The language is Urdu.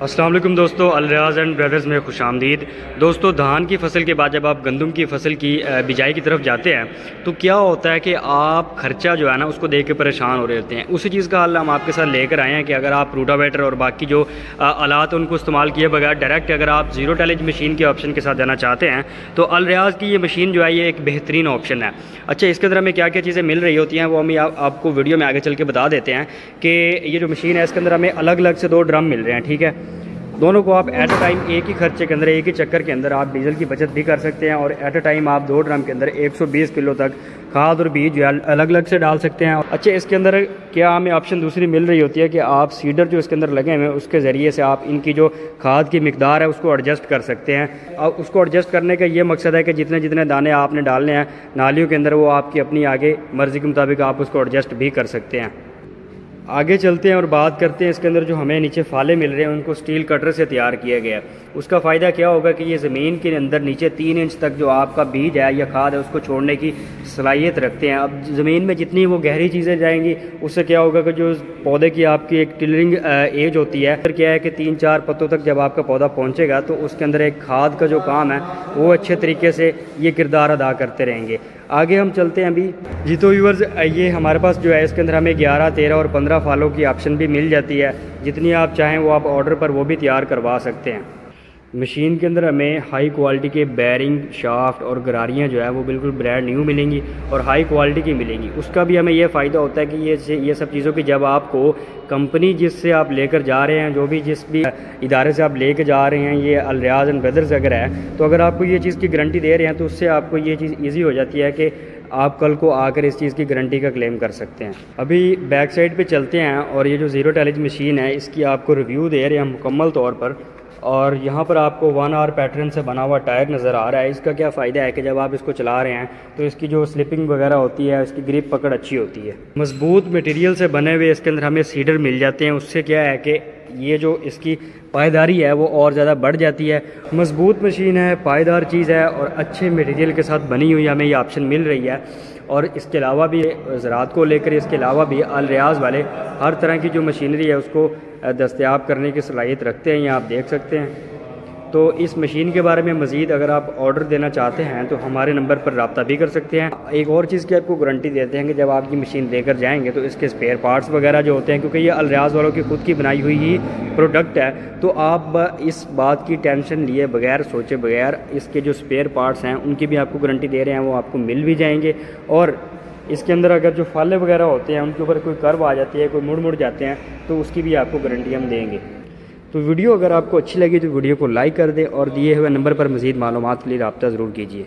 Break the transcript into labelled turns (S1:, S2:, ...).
S1: السلام علیکم دوستو، الریاض اینڈ بردرز میں خوش آمدید۔ دوستو، دھان کی فصل کے بعد جب آپ گندم کی فصل کی بجائی کی طرف جاتے ہیں، تو کیا ہوتا ہے کہ آپ خرچہ جو ہے نا، اس کو دیکھ کے پریشان ہو رہے ہوتے ہیں۔ اسی چیز کا حل ہم آپ کے ساتھ لے کر آئے ہیں کہ اگر آپ روٹا ویٹر اور باقی جو آلات ان کو استعمال کیے بغیر ڈائریکٹ اگر آپ زیرو ٹیلیج مشین کے آپشن کے ساتھ جانا چاہتے ہیں، تو الریاض کی یہ مشین جو ہے، یہ ایک بہترین آپشن ہے۔ اچھا اس کے اندر ہمیں کیا کیا چیزیں مل رہی ہوتی ہیں، وہ ہم آپ کو ویڈیو میں آگے چل کے بتا دیتے ہیں کہ یہ جو مشین ہے، اس کے اندر ہمیں الگ الگ سے دو ڈرم مل رہے ہیں، ٹھیک ہے؟ دونوں کو آپ ایٹ اے ٹائم ایک ہی خرچے کے اندر، ایک ہی چکر کے اندر آپ ڈیزل کی بچت بھی کر سکتے ہیں اور ایٹ اے ٹائم آپ دو ڈرم کے اندر ایک سو بیس کلو تک کھاد اور بیج جو ہے الگ الگ سے ڈال سکتے ہیں۔ اچھا اس کے اندر کیا ہمیں آپشن دوسری مل رہی ہوتی ہے کہ آپ سیڈر جو اس کے اندر لگے ہوئے ہیں، اس کے ذریعے سے آپ ان کی جو کھاد کی مقدار ہے، اس کو ایڈجسٹ کر سکتے ہیں۔ اس کو ایڈجسٹ کرنے کا یہ مقصد ہے کہ جتنے جتنے دانے آپ نے ڈالنے ہیں، نالیوں کے اندر وہ آپ کی اپنی آگے مرضی کے مطابق آپ اس کو ایڈجسٹ بھی کر سکتے ہیں۔ آگے چلتے ہیں اور بات کرتے ہیں اس کے اندر جو ہمیں نیچے فالے مل رہے ہیں، ان کو سٹیل کٹر سے تیار کیا گیا ہے۔ اس کا فائدہ کیا ہوگا کہ یہ زمین کے اندر نیچے تین انچ تک جو آپ کا بیج ہے یا کھاد ہے، اس کو چھوڑنے کی صلاحیت رکھتے ہیں۔ اب زمین میں جتنی وہ گہری چیزیں جائیں گی، اس سے کیا ہوگا کہ جو پودے کی آپ کی ایک ٹلرنگ ایج ہوتی ہے، پھر کیا ہے کہ تین چار پتوں تک جب آپ کا پودا پہنچے گا، تو اس کے اندر ایک کھاد کا جو کام ہے، وہ اچھے طریقے سے یہ کردار ادا کرتے رہیں گے۔ آگے ہم چلتے ہیں ابھی۔ جی تو ویورز یہ ہمارے پاس جو ہے، اس کے اندر ہمیں گیارہ، تیرہ اور پندرہ فالو کی آپشن بھی مل جاتی ہے۔ جتنی آپ چاہیں وہ آپ آرڈر پر وہ بھی تیار کروا سکتے ہیں۔ مشین کے اندر ہمیں ہائی کوالٹی کے بیرنگ شافٹ اور گراریاں جو ہے وہ بالکل برانڈ نیو ملیں گی اور ہائی کوالٹی کی ملیں گی۔ اس کا بھی ہمیں یہ فائدہ ہوتا ہے کہ یہ یہ سب چیزوں کی جب آپ کو کمپنی جس سے آپ لے کر جا رہے ہیں، جو بھی جس بھی ادارے سے آپ لے کے جا رہے ہیں، یہ الریاض اینڈ بردرز اگر ہے تو اگر آپ کو یہ چیز کی گارنٹی دے رہے ہیں، تو اس سے آپ کو یہ چیز ایزی ہو جاتی ہے کہ آپ کل کو آ کر اس چیز کی گارنٹی کا کلیم کر سکتے ہیں۔ ابھی بیک سائڈ پہ چلتے ہیں اور یہ جو زیرو ٹیلیج مشین ہے، اس کی آپ کو ریویو دے رہے ہیں مکمل طور پر۔ اور یہاں پر آپ کو ون آر پیٹرن سے بنا ہوا ٹائر نظر آ رہا ہے۔ اس کا کیا فائدہ ہے کہ جب آپ اس کو چلا رہے ہیں تو اس کی جو سلپنگ وغیرہ ہوتی ہے، اس کی گریپ پکڑ اچھی ہوتی ہے۔ مضبوط میٹیریل سے بنے ہوئے اس کے اندر ہمیں سیڈر مل جاتے ہیں۔ اس سے کیا ہے کہ یہ جو اس کی پائیداری ہے وہ اور زیادہ بڑھ جاتی ہے۔ مضبوط مشین ہے، پائیدار چیز ہے اور اچھے میٹیریل کے ساتھ بنی ہوئی ہمیں یہ آپشن مل رہی ہے۔ اور اس کے علاوہ بھی، زراعت کو لے کر اس کے علاوہ بھی الریاض والے ہر طرح کی جو مشینری ہے اس کو دستیاب کرنے کی صلاحیت رکھتے ہیں، یہ آپ دیکھ سکتے ہیں۔ تو اس مشین کے بارے میں مزید اگر آپ آرڈر دینا چاہتے ہیں تو ہمارے نمبر پر رابطہ بھی کر سکتے ہیں۔ ایک اور چیز کی آپ کو گارنٹی دیتے ہیں کہ جب آپ کی مشین دے کر جائیں گے تو اس کے اسپیئر پارٹس وغیرہ جو ہوتے ہیں، کیونکہ یہ الریاض والوں کی خود کی بنائی ہوئی ہی پروڈکٹ ہے، تو آپ اس بات کی ٹینشن لیے بغیر، سوچے بغیر اس کے جو اسپیئر پارٹس ہیں، ان کی بھی آپ کو گارنٹی دے رہے ہیں، وہ آپ کو مل بھی جائیں گے۔ اور اس کے اندر اگر جو فالے وغیرہ ہوتے ہیں، ان کے اوپر کوئی کرو آ جاتی ہے، کوئی مڑ مڑ جاتے ہیں، تو اس کی بھی آپ کو گارنٹی ہم دیں گے۔ تو ویڈیو اگر آپ کو اچھی لگی تو ویڈیو کو لائک کر دیں اور دیے ہوئے نمبر پر مزید معلومات کے لیے رابطہ ضرور کیجیے۔